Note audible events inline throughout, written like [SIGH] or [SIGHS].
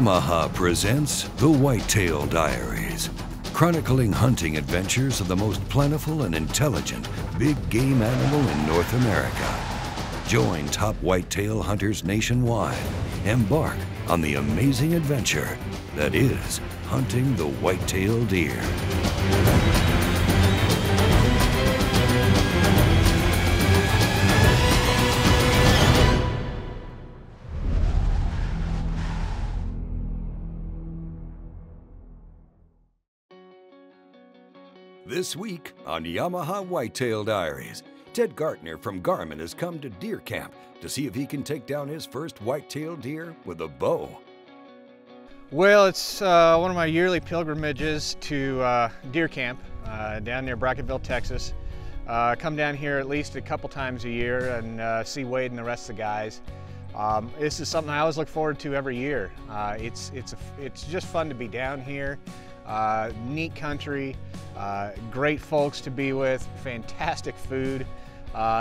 Yamaha presents The Whitetail Diaries, chronicling hunting adventures of the most plentiful and intelligent big game animal in North America. Join top whitetail hunters nationwide. Embark on the amazing adventure that is hunting the whitetail deer. This week on Yamaha Whitetail Diaries, Ted Gartner from Garmin has come to deer camp to see if he can take down his first whitetail deer with a bow. Well, it's uh, one of my yearly pilgrimages to uh, deer camp uh, down near Brackettville, Texas. Uh, come down here at least a couple times a year and uh, see Wade and the rest of the guys. Um, this is something I always look forward to every year. Uh, it's, it's, a, it's just fun to be down here. Neat country, great folks to be with, fantastic food.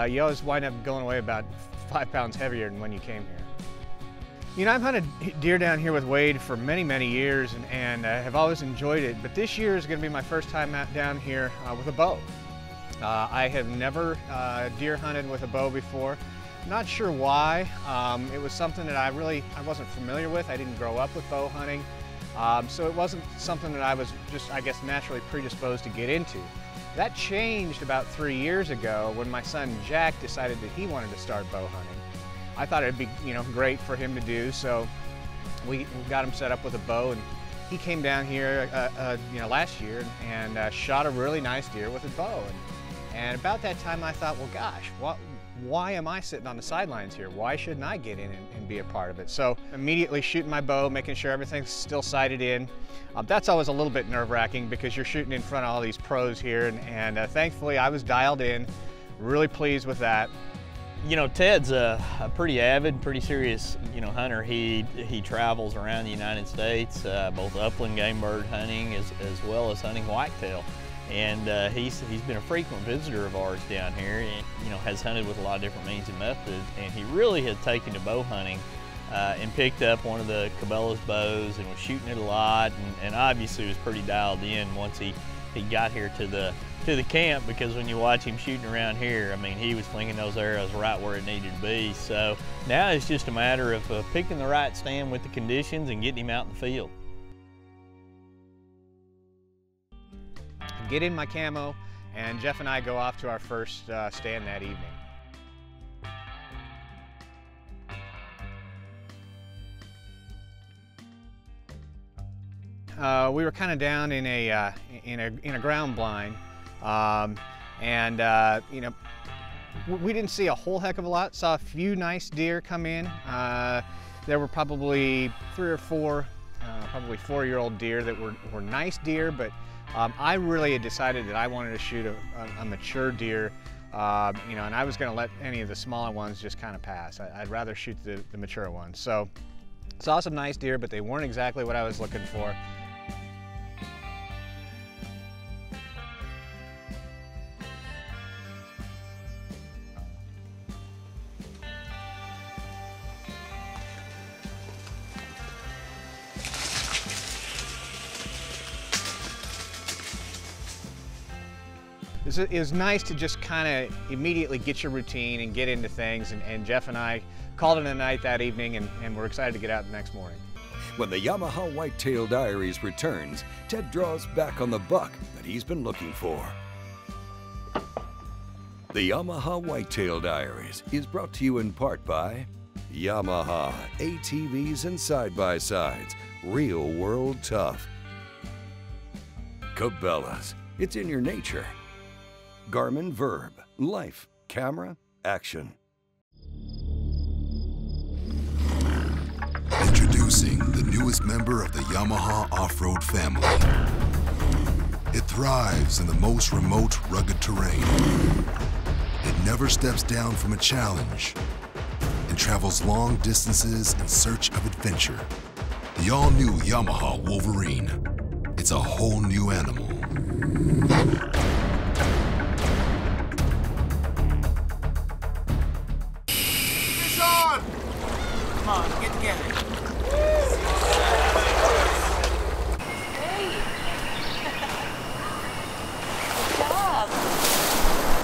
you always wind up going away about five pounds heavier than when you came here. You know, I've hunted deer down here with Wade for many, many years and, and uh, have always enjoyed it, but this year is going to be my first time out down here uh, with a bow. Uh, I have never uh, deer hunted with a bow before. Not sure why. Um, it was something that I really, I wasn't familiar with. I didn't grow up with bow hunting. Um, so it wasn't something that I was just, I guess, naturally predisposed to get into. That changed about three years ago when my son Jack decided that he wanted to start bow hunting. I thought it'd be, you know, great for him to do. So we, got him set up with a bow and he came down here, uh, uh, you know, last year and uh, shot a really nice deer with a bow. And, and about that time I thought, well, gosh, what, why am I sitting on the sidelines here? Why shouldn't I get in and, and, be a part of it? So immediately shooting my bow, making sure everything's still sighted in. Um, that's always a little bit nerve wracking because you're shooting in front of all these pros here. And, and uh, thankfully I was dialed in, really pleased with that. You know, Ted's a, a, pretty avid, pretty serious, you know, hunter. He he travels around the United States, uh, both upland game bird hunting as, as well as hunting whitetail. And uh, he's he's been a frequent visitor of ours down here, and you know has hunted with a lot of different means and methods. And he really has taken to bow hunting uh, and picked up one of the Cabela's bows and was shooting it a lot, and, and obviously was pretty dialed in once he he got here to the to the camp because when you watch him shooting around here, I mean, he was flinging those arrows right where it needed to be. So now it's just a matter of uh, picking the right stand with the conditions and getting him out in the field. Get in my camo, and Jeff and I go off to our first uh, stand that evening. Uh, we were kind of down in a, uh, in a in a ground blind, um, and, uh, you know, we didn't see a whole heck of a lot. Saw a few nice deer come in. Uh, there were probably three or four, uh, probably four-year-old deer that were, were nice deer, but um, I really had decided that I wanted to shoot a, a, a mature deer, uh, you know, and I was going to let any of the smaller ones just kind of pass. I, would rather shoot the, the mature ones. So saw some nice deer, but they weren't exactly what I was looking for. It was nice to just kind of immediately get your routine and get into things. And, and Jeff and I called it a night that evening, and, and we're excited to get out the next morning. When the Yamaha Whitetail Diaries returns, Ted draws back on the buck that he's been looking for. The Yamaha Whitetail Diaries is brought to you in part by Yamaha ATVs and side-by-sides, real world tough. Cabela's, it's in your nature. Garmin VIRB, life, camera, action. Introducing the newest member of the Yamaha off-road family. It thrives in the most remote, rugged terrain. It never steps down from a challenge and travels long distances in search of adventure. The all-new Yamaha Wolverine. It's a whole new animal. Come on, get together. [LAUGHS]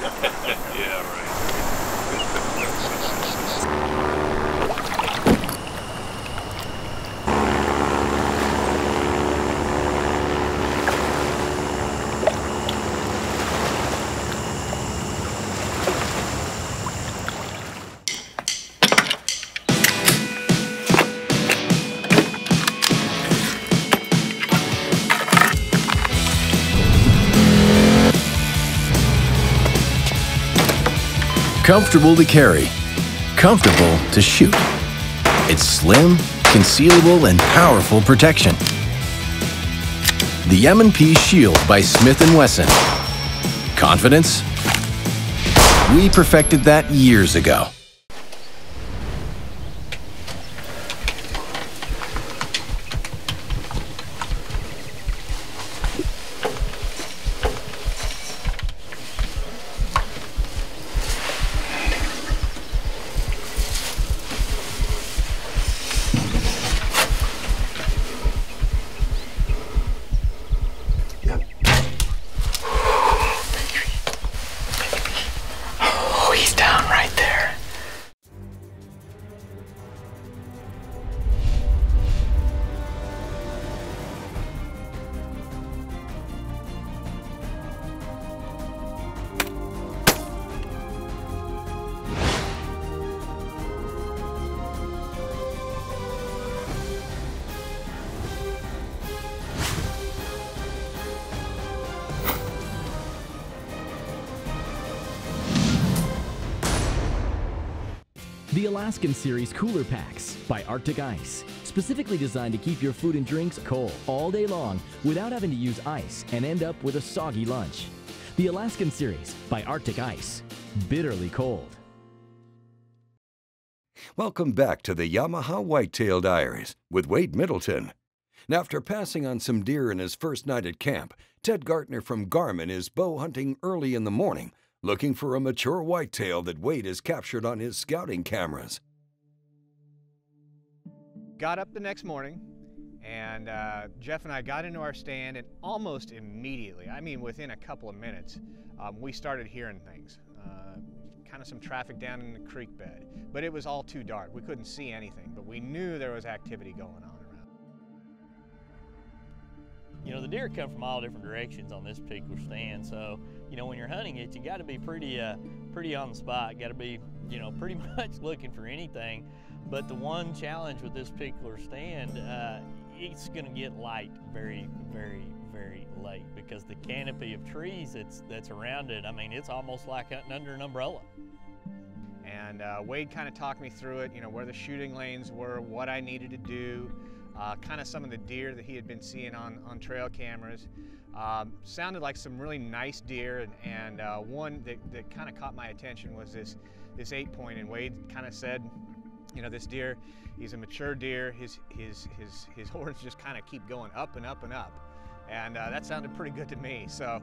[LAUGHS] Yeah, right. Comfortable to carry, comfortable to shoot. It's slim, concealable, and powerful protection. The M&P Shield by Smith & Wesson. Confidence? We perfected that years ago. Alaskan Series Cooler Packs by Arctic Ice. Specifically designed to keep your food and drinks cold all day long without having to use ice and end up with a soggy lunch. The Alaskan Series by Arctic Ice. Bitterly cold. Welcome back to the Yamaha Whitetail Diaries with Wade Middleton. Now, after passing on some deer in his first night at camp, Ted Gartner from Garmin is bow hunting early in the morning looking for a mature whitetail that Wade has captured on his scouting cameras. Got up the next morning, and uh, Jeff and I got into our stand, and almost immediately, I mean within a couple of minutes, um, we started hearing things. Uh, kind of some traffic down in the creek bed, but it was all too dark. We couldn't see anything, but we knew there was activity going on. You know, the deer come from all different directions on this particular stand, so you know when you're hunting it, you got to be pretty, uh, pretty on the spot. Got to be, you know, [LAUGHS] pretty much looking for anything. But the one challenge with this particular stand, uh, it's going to get light very, very, very late because the canopy of trees that's that's around it. I mean, it's almost like hunting under an umbrella. And uh, Wade kind of talked me through it. You know where the shooting lanes were, what I needed to do uh, kind of some of the deer that he had been seeing on, on trail cameras. Um, sounded like some really nice deer, and, and uh, one that, that kind of caught my attention was this, this eight point, and Wade kind of said, you know, this deer, he's a mature deer, his, his, his, his [LAUGHS] horns just kind of keep going up and up and up. And uh, that sounded pretty good to me. So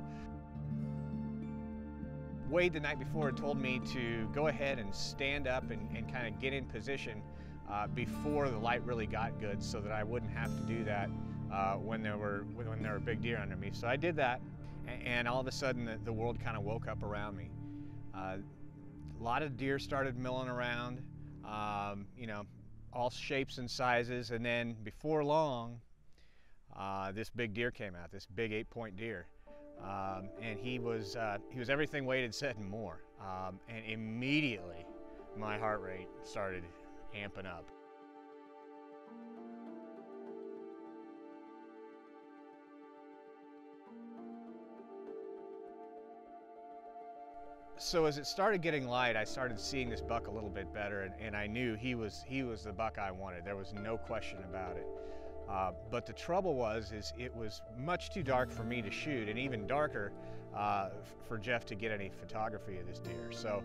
Wade the night before told me to go ahead and stand up and, and kind of get in position uh, before the light really got good so that I wouldn't have to do that uh, when there were when there were big deer under me. So I did that and all of a sudden the, the world kind of woke up around me. Uh, a lot of deer started milling around, um, you know, all shapes and sizes and then before long uh, this big deer came out, this big eight point deer. Um, and he was, uh, he was everything had said and more. Um, and immediately my heart rate started amping up. So as it started getting light, I started seeing this buck a little bit better, and, and I knew he was he was the buck I wanted. There was no question about it. Uh, but the trouble was, is it was much too dark for me to shoot, and even darker uh, for Jeff to get any photography of this deer. So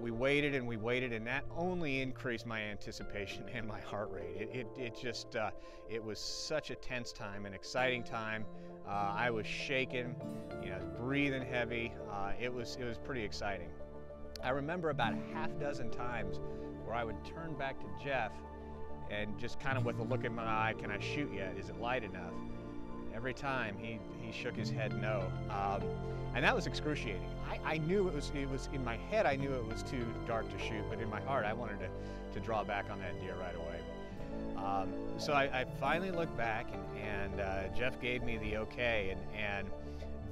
we waited and we waited and that only increased my anticipation [LAUGHS] and my heart rate. It, it, it just, uh, it was such a tense time, an exciting time. Uh, I was shaking, you know, breathing heavy. Uh, it, was, it was pretty exciting. I remember about a half dozen times where I would turn back to Jeff and just kind of with a look in my eye, can I shoot yet? Is it light enough? Every time he, he shook his head no. Um, and that was excruciating. I, I knew it was, it was, in my head, I knew it was too dark to shoot, but in my heart, I wanted to, to draw back on that deer right away. Um, so I, I, finally looked back and, and uh, Jeff gave me the okay and, and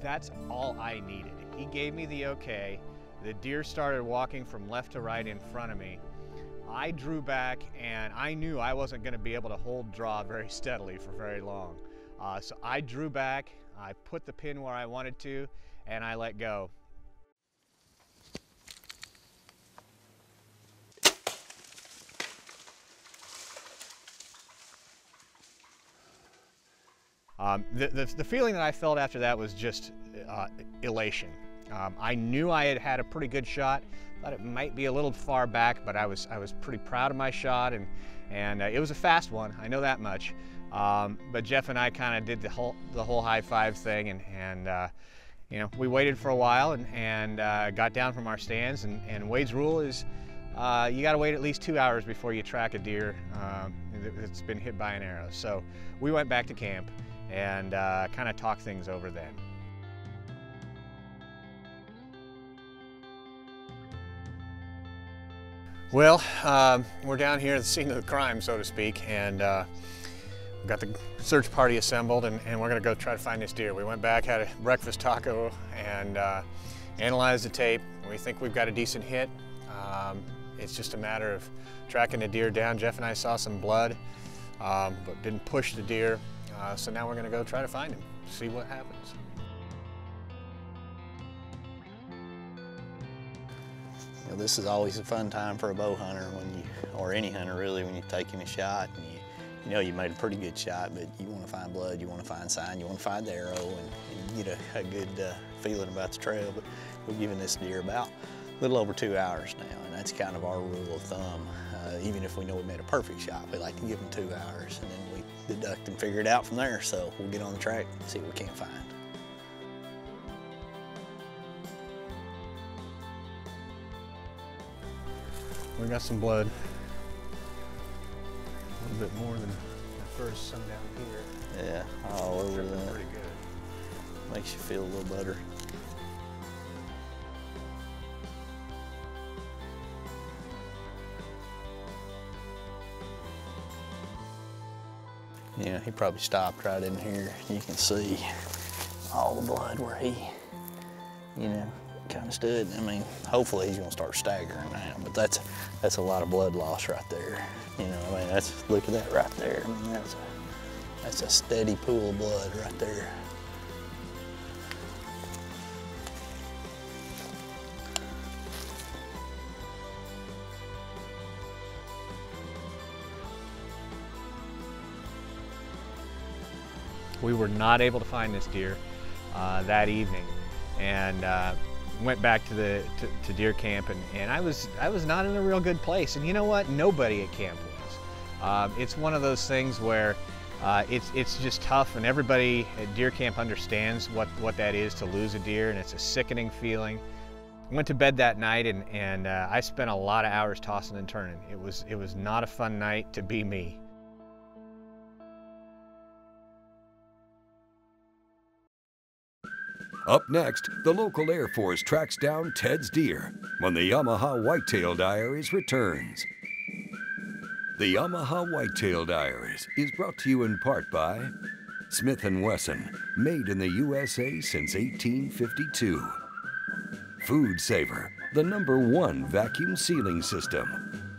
that's all I needed. He gave me the okay. The deer started walking from left to right in front of me. I drew back and I knew I wasn't going to be able to hold draw very steadily for very long. Uh, so I drew back, I put the pin where I wanted to, and I let go. Um, the, the, the, feeling that I felt after that was just uh, elation. Um, I knew I had had a pretty good shot. Thought it might be a little far back, but I was I was pretty proud of my shot, and and uh, it was a fast one. I know that much. Um, but Jeff and I kind of did the whole the whole high five thing, and and uh, you know we waited for a while and and uh, got down from our stands. And, and Wade's rule is uh, you got to wait at least two hours before you track a deer um, that's been hit by an arrow. So we went back to camp and uh, kind of talked things over then. Well, um, we're down here at the scene of the crime, so to speak, and uh, got the search party assembled, and, and, we're gonna go try to find this deer. We went back, had a breakfast taco, and uh, analyzed the tape. We think we've got a decent hit. Um, it's just a matter of tracking the deer down. Jeff and I saw some blood, um, but didn't push the deer. Uh, so now we're gonna go try to find him, see what happens. You know, this is always a fun time for a bow hunter when you, or any hunter really, when you're taking a shot and you, you know you made a pretty good shot, but you want to find blood, you want to find sign, you want to find the arrow and, and get a, a good uh, feeling about the trail. But we're giving this deer about a little over two hours now, and that's kind of our rule of thumb. Uh, even if we know we made a perfect shot, we like to give them two hours, and then we deduct and figure it out from there. So we'll get on the track and see what we can't find. We got some blood. A little bit more than the first, some down here. Yeah, all over that. Pretty good. Makes you feel a little better. Yeah, he probably stopped right in here. You can see all the blood where he, you know, kind of stood. I mean, hopefully he's gonna start staggering now, but that's that's a lot of blood loss right there. You know, that's look at that right there. I mean, that's a that's a steady pool of blood right there. We were not able to find this deer uh, that evening, and uh, went back to the to, to, deer camp and, and I was I was not in a real good place and you know what nobody at camp was um, it's one of those things where uh, it's it's just tough and everybody at deer camp understands what what that is to lose a deer and it's a sickening feeling. Went to bed that night and and uh, I spent a lot of hours tossing and turning. It was it was not a fun night to be me. Up next, the local Air Force tracks down Ted's deer when the Yamaha Whitetail Diaries returns. The Yamaha Whitetail Diaries is brought to you in part by Smith & Wesson, made in the USA since 1852. Food Saver, the number one vacuum sealing system.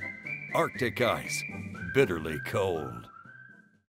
Arctic Ice, bitterly cold.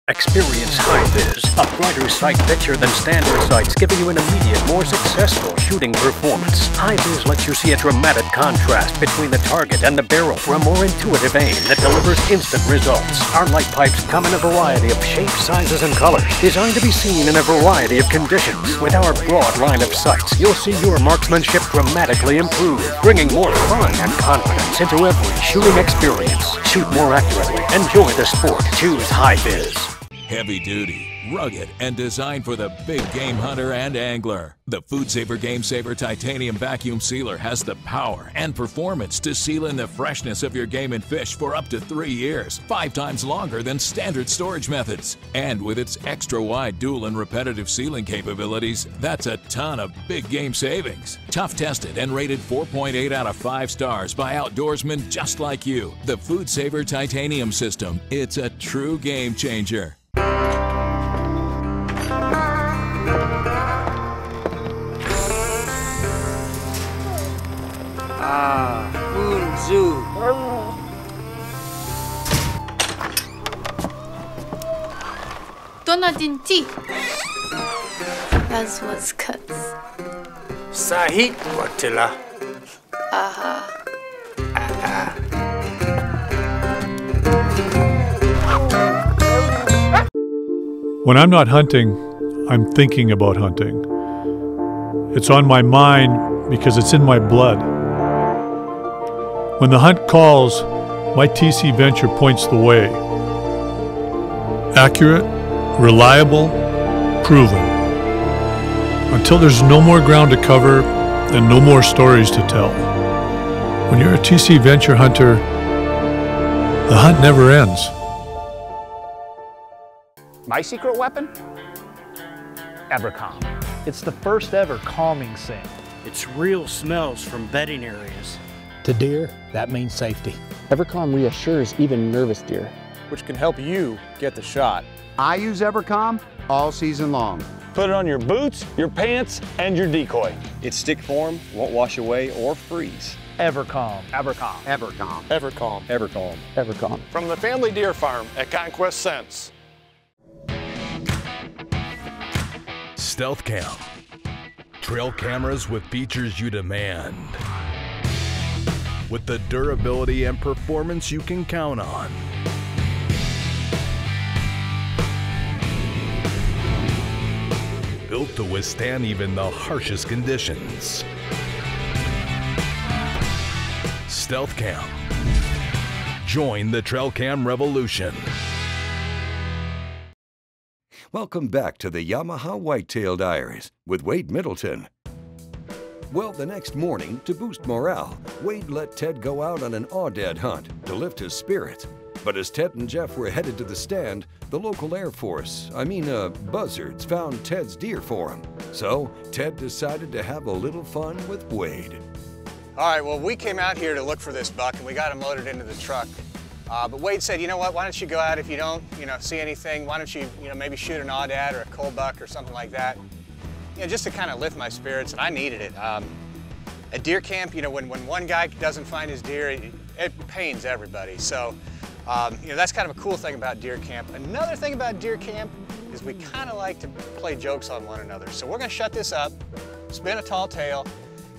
Experience HiViz, a brighter sight picture than standard sights, giving you an immediate, more successful shooting performance. HiViz lets you see a dramatic contrast between the target and the barrel for a more intuitive aim that delivers instant results. Our light pipes come in a variety of shapes, sizes, and colors, designed to be seen in a variety of conditions. With our broad line of sights, you'll see your marksmanship dramatically improve, bringing more fun and confidence into every shooting experience. Shoot more accurately. Enjoy the sport. Choose HiViz. Heavy duty, rugged, and designed for the big game hunter and angler. The Food Saver Game Saver Titanium Vacuum Sealer has the power and performance to seal in the freshness of your game and fish for up to three years, five times longer than standard storage methods. And with its extra wide dual and repetitive sealing capabilities, that's a ton of big game savings. Tough tested and rated 4.8 out of 5 stars by outdoorsmen just like you. The Food Saver Titanium System. It's a true game changer. Unzu. That's what's cuts. Sahit Watila. Aha. Aha. When I'm not hunting, I'm thinking about hunting. It's on my mind because it's in my blood. When the hunt calls, my TC Venture points the way. Accurate, reliable, proven. Until there's no more ground to cover and no more stories to tell. When you're a TC Venture hunter, the hunt never ends. My secret weapon? Evercalm. It's the first ever calming scent. It's real smells from bedding areas. To deer, that means safety. Evercalm reassures even nervous deer. Which can help you get the shot. I use Evercalm all season long. Put it on your boots, your pants, and your decoy. It's stick form, won't wash away or freeze. Evercalm. Evercalm. Evercalm. Evercalm. Evercalm. Evercalm. From the Family Deer Farm at Conquest Scents. Stealth Cam. Trail cameras with features you demand. With the durability and performance you can count on. Built to withstand even the harshest conditions. Stealth Cam. Join the Trail Cam revolution. Welcome back to the Yamaha Whitetail Diaries with Wade Middleton. Well, the next morning, to boost morale, Wade let Ted go out on an aoudad hunt to lift his spirits. But as Ted and Jeff were headed to the stand, the local Air Force, I mean, uh, buzzards, found Ted's deer for him. So, Ted decided to have a little fun with Wade. All right, well, we came out here to look for this buck and we got him loaded into the truck. Uh, but Wade said, you know what, why don't you go out if you don't, you know, see anything, why don't you, you know, maybe shoot an aoudad or a cull buck or something like that. You know, just to kind of lift my spirits, and I needed it. Um, at deer camp, you know, when, when one guy doesn't find his deer, it, it pains everybody. So, um, you know, that's kind of a cool thing about deer camp. Another thing about deer camp is we kind of like to play jokes on one another. So we're gonna shut this up, spin a tall tale,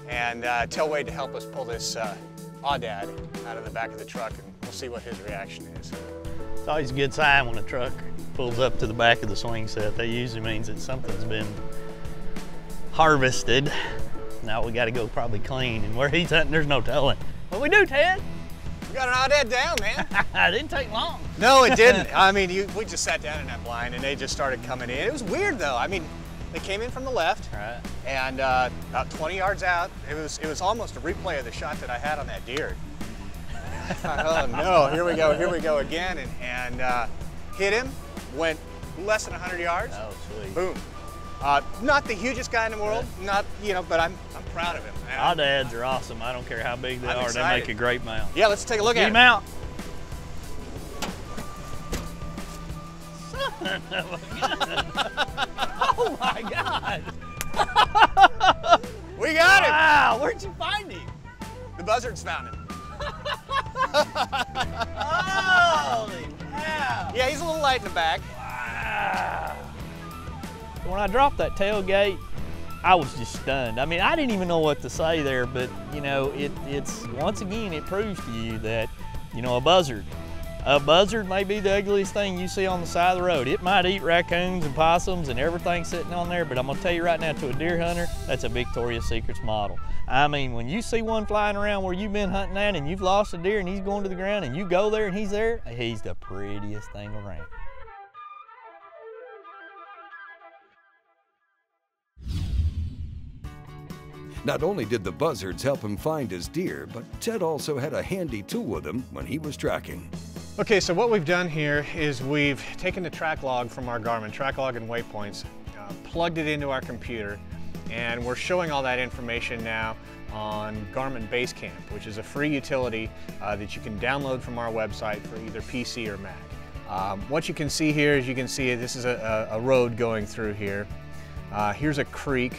and uh, tell Wade to help us pull this uh, aoudad out of the back of the truck, and we'll see what his reaction is. It's always a good sign when a truck pulls up to the back of the swing set. That usually means that something's been harvested. Now we gotta go probably clean, and where he's hunting, there's no telling. What we do, Ted? We got an aoudad down, man. [LAUGHS] it didn't take long. No, it didn't. [LAUGHS] I mean, you, we just sat down in that blind and they just started coming in. It was weird though. I mean, they came in from the left, right. and uh, about 20 yards out, it was it was almost a replay of the shot that I had on that deer. [LAUGHS] oh no! Here we go. Here we go again, and and uh, hit him. Went less than 100 yards. Oh, sweet. Boom. Uh, not the hugest guy in the world, not you know, but I'm I'm proud of him. Aoudads are awesome. I don't care how big they I'm are. excited. They make a great mount. Yeah, let's take a look Get at him him. out. [LAUGHS] oh my God! [LAUGHS] We got him. Wow, where'd you find him? The buzzards found him. [LAUGHS] Holy cow! Yeah, he's a little light in the back. Wow. When I dropped that tailgate, I was just stunned. I mean, I didn't even know what to say there, but you know, it, it's once again it proves to you that you know a buzzard, a buzzard may be the ugliest thing you see on the side of the road. It might eat raccoons and possums and everything sitting on there, but I'm gonna tell you right now, to a deer hunter, that's a Victoria's Secrets model. I mean, when you see one flying around where you've been hunting at and you've lost a deer and he's going to the ground and you go there and he's there, he's the prettiest thing around. Not only did the buzzards help him find his deer, but Ted also had a handy tool with him when he was tracking. Okay, so what we've done here is we've taken the track log from our Garmin, track log and waypoints, uh, plugged it into our computer, and we're showing all that information now on Garmin Basecamp, which is a free utility uh, that you can download from our website for either PC or Mac. Um, what you can see here is you can see this is a, a road going through here. Uh, here's a creek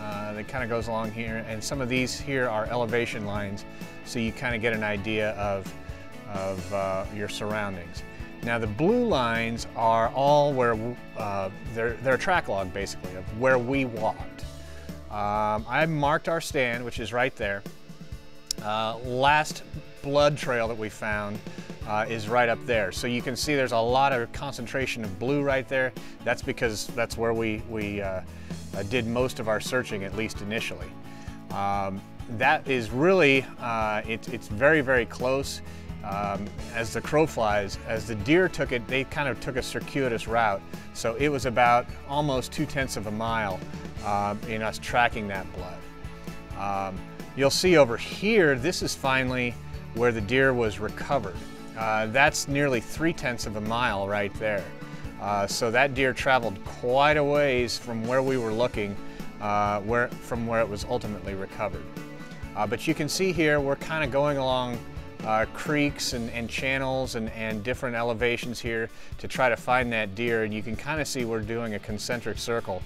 uh, that kind of goes along here, and some of these here are elevation lines, so you kind of get an idea of, of uh, your surroundings. Now the blue lines are all where, uh, they're, they're a track log basically of where we walked. Um, I marked our stand, which is right there. Uh, last blood trail that we found uh, is right up there. So you can see there's a lot of concentration of blue right there. That's because that's where we, we uh, uh did most of our searching, at least initially. Um, that is really, uh, it, it's very, very close. Um, as the crow flies, as the deer took it, they kind of took a circuitous route. So it was about almost two tenths of a mile um, in us tracking that blood. Um, you'll see over here, this is finally where the deer was recovered. Uh, that's nearly three tenths of a mile right there. Uh, so that deer traveled quite a ways from where we were looking, uh, where, from where it was ultimately recovered. Uh, but you can see here, we're kind of going along uh, creeks and, and channels and, and, different elevations here to try to find that deer and you can kind of see we're doing a concentric circle.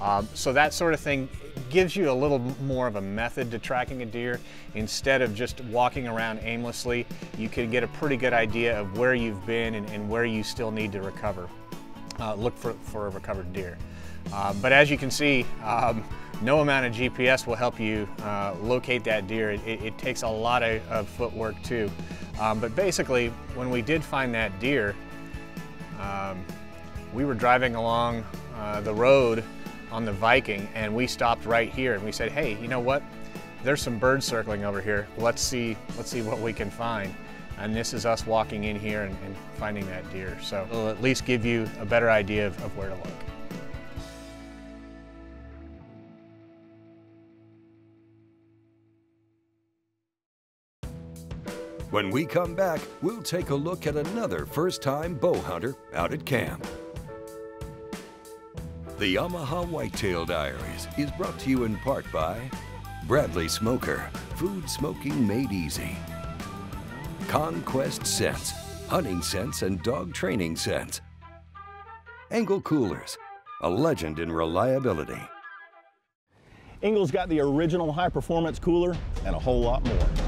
Um, so that sort of thing gives you a little more of a method to tracking a deer. Instead of just walking around aimlessly, you can get a pretty good idea of where you've been and, and where you still need to recover. Uh, look for, for a recovered deer. Uh, but as you can see, um, no amount of GPS will help you uh, locate that deer. It, it, it, takes a lot of, of footwork too. Um, but basically, when we did find that deer, um, we were driving along uh, the road on the Viking and we stopped right here and we said, hey, you know what? There's some birds circling over here. Let's see, let's see what we can find. And this is us walking in here and, and finding that deer. So it'll at least give you a better idea of, of where to look. When we come back, we'll take a look at another first-time bow hunter out at camp. The Yamaha Whitetail Diaries is brought to you in part by Bradley Smoker, food smoking made easy. Conquest Scents, hunting scents and dog training scents. Engel Coolers, a legend in reliability. Engel's got the original high performance cooler and a whole lot more.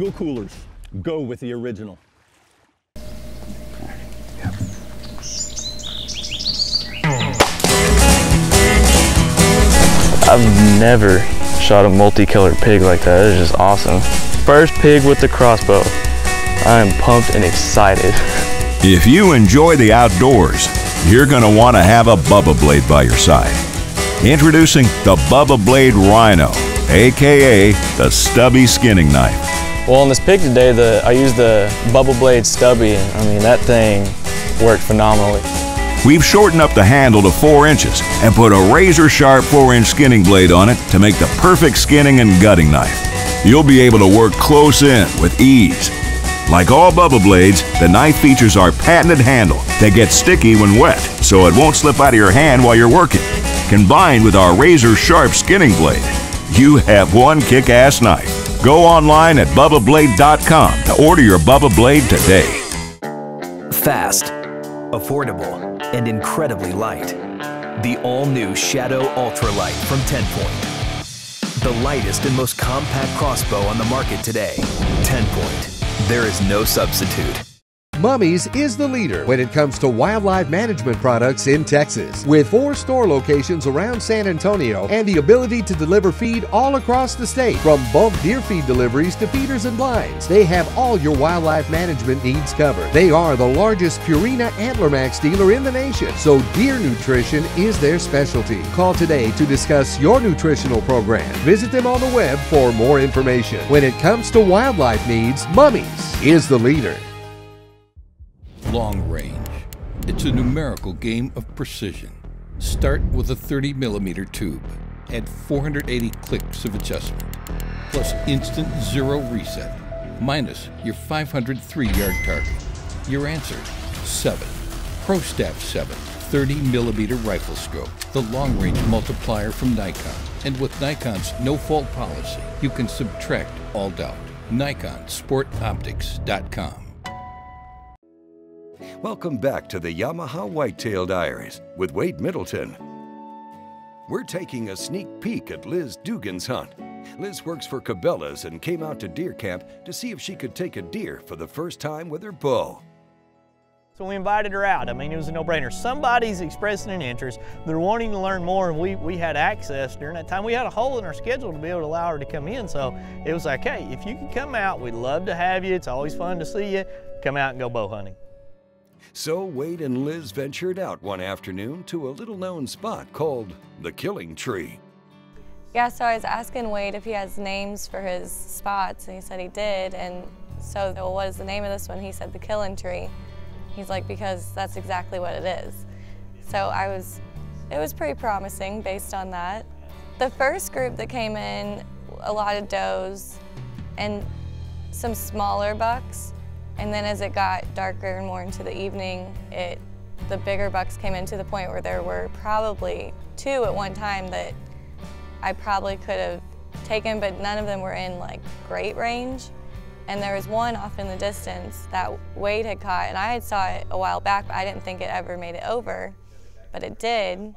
Engel coolers. Go with the original. I've never shot a multicolored pig like that. It's just awesome. First pig with the crossbow. I am pumped and excited. If you enjoy the outdoors, you're going to want to have a Bubba Blade by your side. Introducing the Bubba Blade Rhino, aka the stubby skinning knife. Well, on this pig today, the, I used the Bubba Blade Stubby. I mean, that thing worked phenomenally. We've shortened up the handle to 4 inches and put a razor sharp 4 inch skinning blade on it to make the perfect skinning and gutting knife. You'll be able to work close in with ease. Like all Bubba Blades, the knife features our patented handle that gets sticky when wet, so it won't slip out of your hand while you're working. Combined with our razor sharp skinning blade, you have one kick-ass knife. Go online at BubbaBlade.com to order your Bubba Blade today. Fast, affordable, and incredibly light. The all-new Shadow Ultralight from 10 Point. The lightest and most compact crossbow on the market today. 10 Point. There is no substitute. Mumme's is the leader when it comes to wildlife management products in Texas. With four store locations around San Antonio and the ability to deliver feed all across the state, from bulk deer feed deliveries to feeders and blinds, they have all your wildlife management needs covered. They are the largest Purina Antler Max dealer in the nation, so deer nutrition is their specialty. Call today to discuss your nutritional program. Visit them on the web for more information. When it comes to wildlife needs, Mumme's is the leader. Long range. It's a numerical game of precision. Start with a 30 millimeter tube. Add 480 clicks of adjustment, plus instant zero reset, minus your 503 yard target. Your answer, 7. ProStaff 7, 30 millimeter rifle scope, the long range multiplier from Nikon. And with Nikon's no fault policy, you can subtract all doubt. NikonSportOptics.com. Welcome back to the Yamaha Whitetail Diaries with Wade Middleton. We're taking a sneak peek at Liz Duggan's hunt. Liz works for Cabela's and came out to deer camp to see if she could take a deer for the first time with her bow. So we invited her out. I mean, it was a no-brainer. Somebody's expressing an interest. They're wanting to learn more, and we, we had access during that time. We had a hole in our schedule to be able to allow her to come in, so it was like, hey, if you can come out, we'd love to have you. It's always fun to see you. Come out and go bow hunting. So Wade and Liz ventured out one afternoon to a little known spot called the Killing Tree. Yeah, so I was asking Wade if he has names for his spots, and he said he did. And so, well, what is the name of this one? He said the Killing Tree. He's like, because that's exactly what it is. So I was, it was pretty promising based on that. The first group that came in, a lot of does and some smaller bucks. And then as it got darker and more into the evening, it, the bigger bucks came in to the point where there were probably two at one time that I probably could have taken, but none of them were in like great range. And there was one off in the distance that Wade had caught, and I had saw it a while back, but I didn't think it ever made it over, but it did.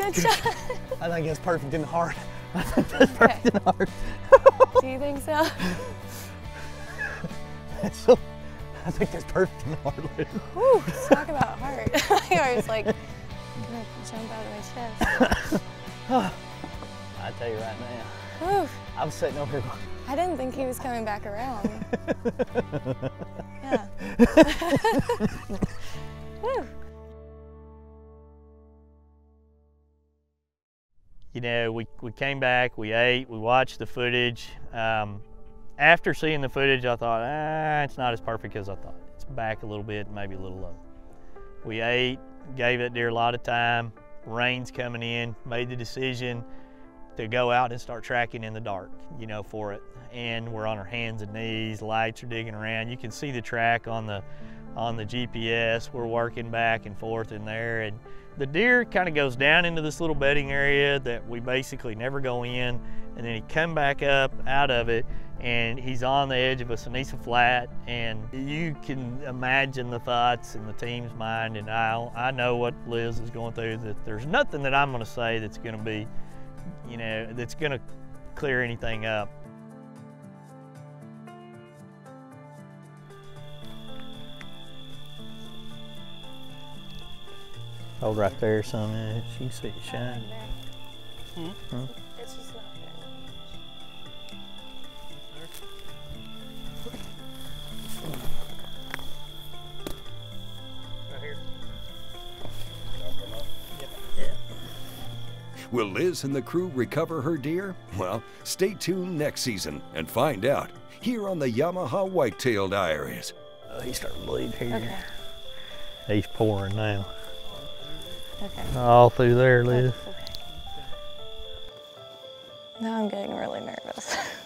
Good shot? I think it's perfect in the heart. I [LAUGHS] think that's perfect in the heart. Do you think so? So, I think that's perfect in the heart. Whew, talk about heart. [LAUGHS] I was like, I'm gonna jump out of my chest. [SIGHS] I tell you right now, Whew. I'm sitting over here going, I didn't think he was coming back around. [LAUGHS] yeah. Whew. You know, we, we came back, we ate, we watched the footage. Um, after seeing the footage, I thought, ah, it's not as perfect as I thought. It's back a little bit, maybe a little low. We ate, gave that deer a lot of time. Rain's coming in, made the decision to go out and start tracking in the dark, you know, for it. And we're on our hands and knees, lights are digging around. You can see the track on the on the GPS. We're working back and forth in there and the deer kind of goes down into this little bedding area that we basically never go in and then he come back up out of it and he's on the edge of a cenizo flat and you can imagine the thoughts in the team's mind and I, I know what Liz is going through that there's nothing that I'm going to say that's going to be you know that's going to clear anything up Hold right there, son. uh, You can see it shine. Huh? It's just not. Right here. Will Liz and the crew recover her deer? Well, stay tuned next season and find out here on the Yamaha Whitetail Diaries. Oh, he's starting to bleed here. Okay. He's pouring now. Okay. All through there, Liz. Now I'm getting really nervous. [LAUGHS]